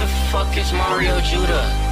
the fuck is Mario Judah?